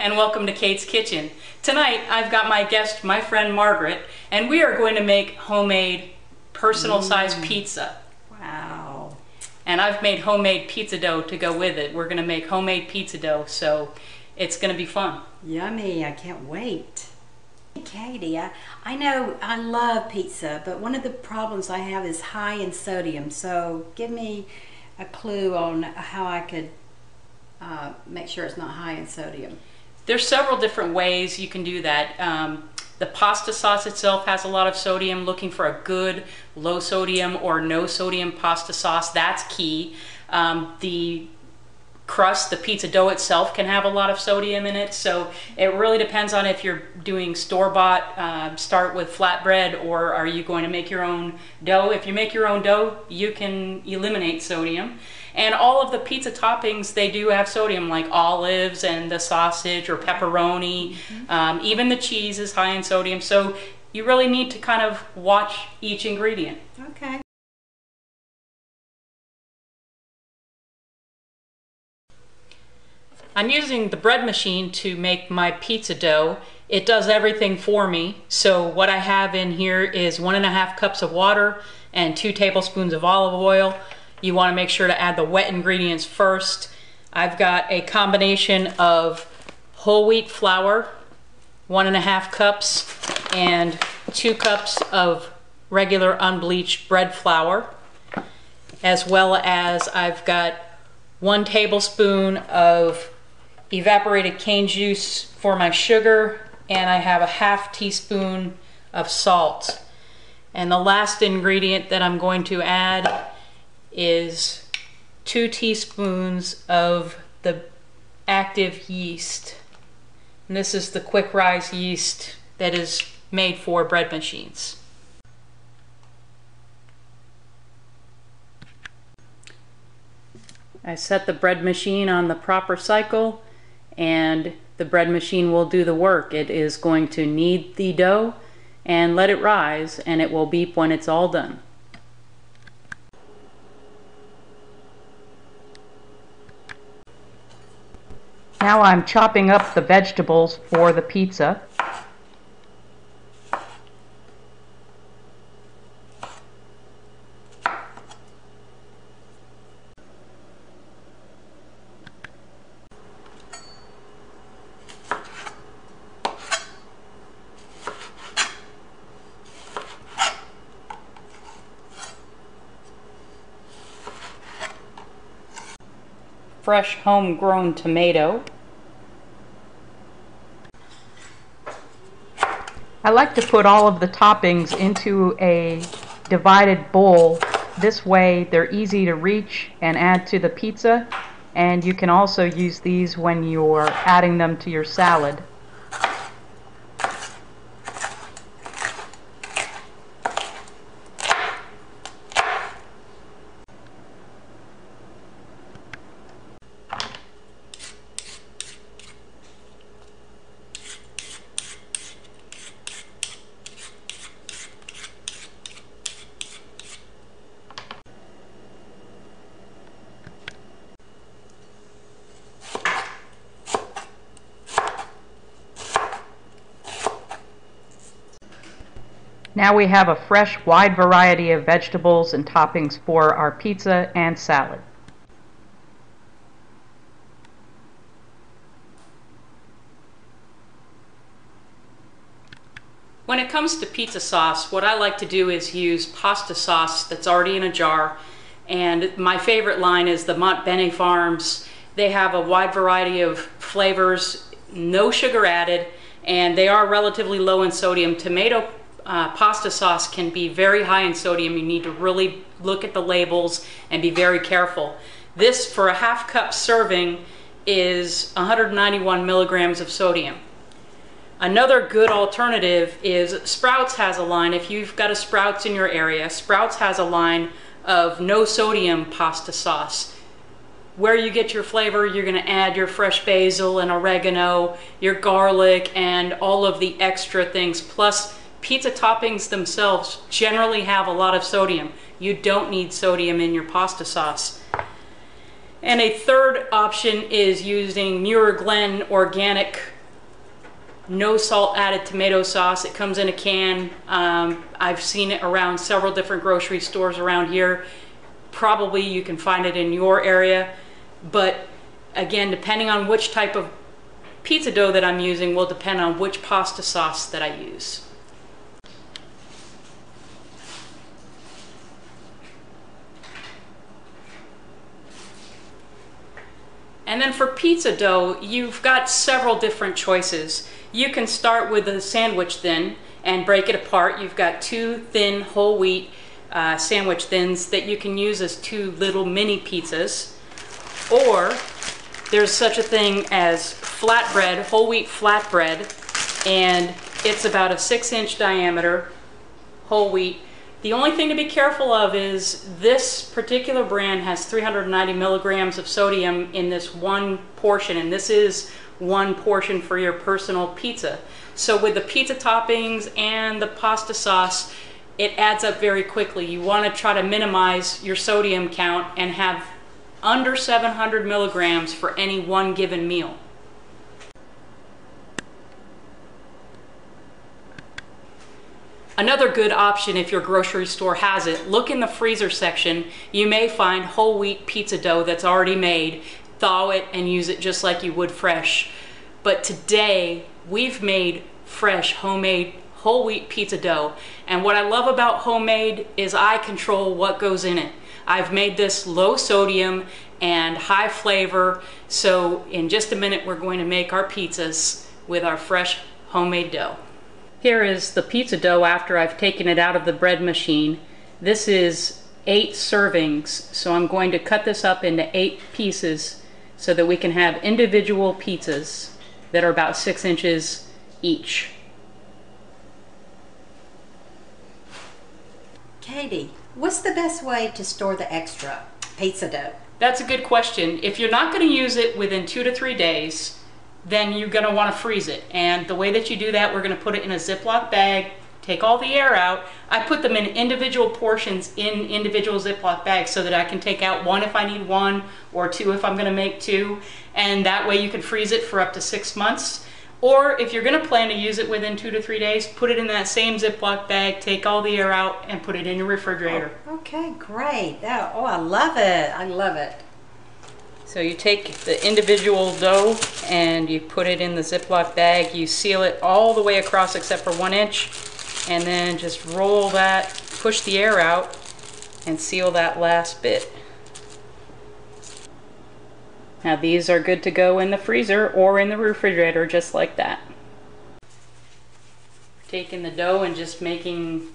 and welcome to Kate's Kitchen. Tonight I've got my guest, my friend Margaret, and we are going to make homemade personal size Mm. pizza. Wow. And I've made homemade pizza dough to go with it. We're going to make homemade pizza dough, so it's going to be fun. Yummy. I can't wait. Katie, I, I know I love pizza, but one of the problems I have is high in sodium. So give me a clue on how I could uh, make sure it's not high in sodium. There's several different ways you can do that. Um, the pasta sauce itself has a lot of sodium. Looking for a good low sodium or no sodium pasta sauce, that's key. Um, the crust, the pizza dough itself can have a lot of sodium in it. So it really depends on if you're doing store-bought, uh, start with flatbread, or are you going to make your own dough? If you make your own dough, you can eliminate sodium. And all of the pizza toppings, they do have sodium, like olives and the sausage or pepperoni. Um, even the cheese is high in sodium. So you really need to kind of watch each ingredient. Okay. I'm using the bread machine to make my pizza dough. It does everything for me. So what I have in here is one and a half cups of water and two tablespoons of olive oil. You want to make sure to add the wet ingredients first. I've got a combination of whole wheat flour, one and a half cups, and two cups of regular unbleached bread flour, as well as I've got one tablespoon of evaporated cane juice for my sugar, and I have a half teaspoon of salt. And the last ingredient that I'm going to add is two teaspoons of the active yeast. And this is the quick rise yeast that is made for bread machines. I set the bread machine on the proper cycle and the bread machine will do the work. It is going to knead the dough and let it rise and it will beep when it's all done. Now I'm chopping up the vegetables for the pizza. Fresh homegrown tomato. I like to put all of the toppings into a divided bowl. This way they're easy to reach and add to the pizza and you can also use these when you're adding them to your salad. Now we have a fresh, wide variety of vegetables and toppings for our pizza and salad. When it comes to pizza sauce, what I like to do is use pasta sauce that's already in a jar. And my favorite line is the Mont Bene Farms. They have a wide variety of flavors, no sugar added, and they are relatively low in sodium. Tomato uh, pasta sauce can be very high in sodium. You need to really look at the labels and be very careful. This, for a half cup serving, is 191 milligrams of sodium. Another good alternative is Sprouts has a line, if you've got a Sprouts in your area, Sprouts has a line of no sodium pasta sauce. Where you get your flavor, you're gonna add your fresh basil and oregano, your garlic, and all of the extra things. Plus, pizza toppings themselves generally have a lot of sodium. You don't need sodium in your pasta sauce. And a third option is using Muir Glen organic no salt added tomato sauce. It comes in a can. Um, I've seen it around several different grocery stores around here. Probably you can find it in your area, but again, depending on which type of pizza dough that I'm using will depend on which pasta sauce that I use. And then for pizza dough, you've got several different choices. You can start with a sandwich thin and break it apart. You've got two thin whole wheat uh, sandwich thins that you can use as two little mini pizzas. Or there's such a thing as flatbread, whole wheat flatbread, and it's about a six inch diameter whole wheat. The only thing to be careful of is this particular brand has 390 milligrams of sodium in this one portion, and this is one portion for your personal pizza. So with the pizza toppings and the pasta sauce, it adds up very quickly. You want to try to minimize your sodium count and have under 700 milligrams for any one given meal. Another good option if your grocery store has it, look in the freezer section. You may find whole wheat pizza dough that's already made. Thaw it and use it just like you would fresh. But today, we've made fresh homemade whole wheat pizza dough. And what I love about homemade is I control what goes in it. I've made this low sodium and high flavor. So in just a minute, we're going to make our pizzas with our fresh homemade dough. Here is the pizza dough after I've taken it out of the bread machine. This is eight servings, so I'm going to cut this up into eight pieces so that we can have individual pizzas that are about six inches each. Katie, what's the best way to store the extra pizza dough? That's a good question. If you're not going to use it within two to three days, then you're going to want to freeze it. And the way that you do that, we're going to put it in a Ziploc bag, take all the air out. I put them in individual portions in individual Ziploc bags so that I can take out one if I need one or two if I'm going to make two. And that way you can freeze it for up to six months. Or if you're going to plan to use it within two to three days, put it in that same Ziploc bag, take all the air out, and put it in your refrigerator. Oh, okay, great. Oh, oh, I love it. I love it. So you take the individual dough and you put it in the Ziploc bag. You seal it all the way across except for one inch. And then just roll that, push the air out, and seal that last bit. Now these are good to go in the freezer or in the refrigerator just like that. Taking the dough and just making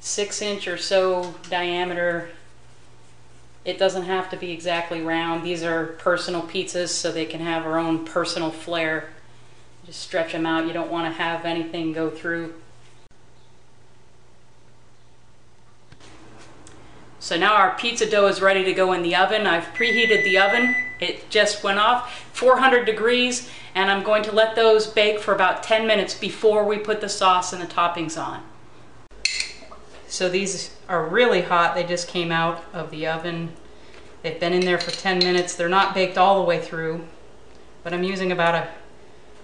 six inch or so diameter it doesn't have to be exactly round. These are personal pizzas so they can have their own personal flair. Just stretch them out. You don't want to have anything go through. So now our pizza dough is ready to go in the oven. I've preheated the oven. It just went off 400 degrees and I'm going to let those bake for about 10 minutes before we put the sauce and the toppings on. So these are really hot. They just came out of the oven. They've been in there for 10 minutes. They're not baked all the way through, but I'm using about a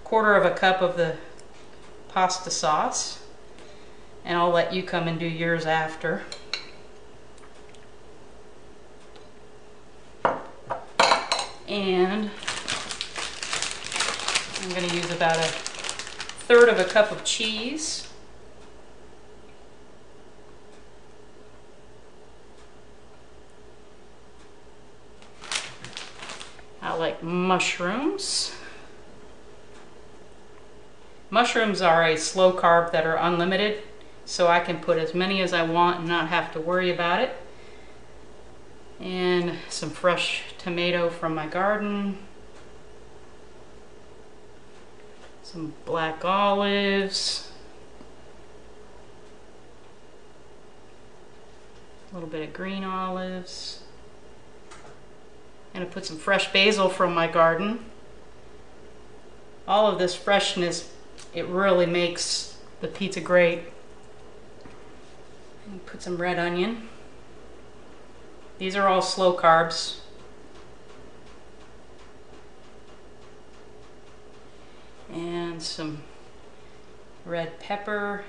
quarter of a cup of the pasta sauce. And I'll let you come and do yours after. And I'm going to use about a third of a cup of cheese. I like mushrooms. Mushrooms are a slow carb that are unlimited, so I can put as many as I want and not have to worry about it. And some fresh tomato from my garden. Some black olives. A little bit of green olives. I'm going to put some fresh basil from my garden. All of this freshness, it really makes the pizza great. And put some red onion. These are all slow carbs. and some red pepper.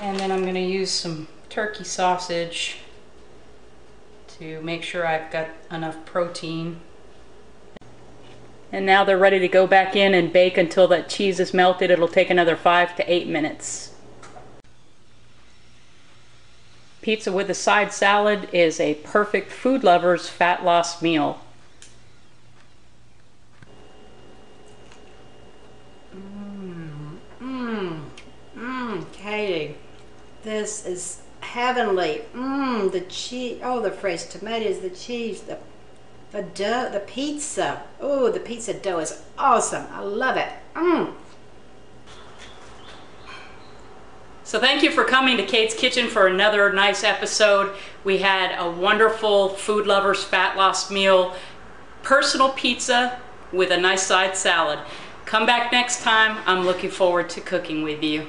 And then I'm going to use some turkey sausage to make sure I've got enough protein. And now they're ready to go back in and bake until that cheese is melted. It'll take another five to eight minutes. Pizza with a side salad is a perfect food lover's fat loss meal. Mmm, mmm, mmm, Katie, this is heavenly. Mmm, the cheese, oh, the fresh tomatoes, the cheese, the the dough, the pizza. Oh, the pizza dough is awesome. I love it. Mmm. So thank you for coming to Kate's Kitchen for another nice episode. We had a wonderful food lovers fat loss meal, personal pizza with a nice side salad. Come back next time. I'm looking forward to cooking with you.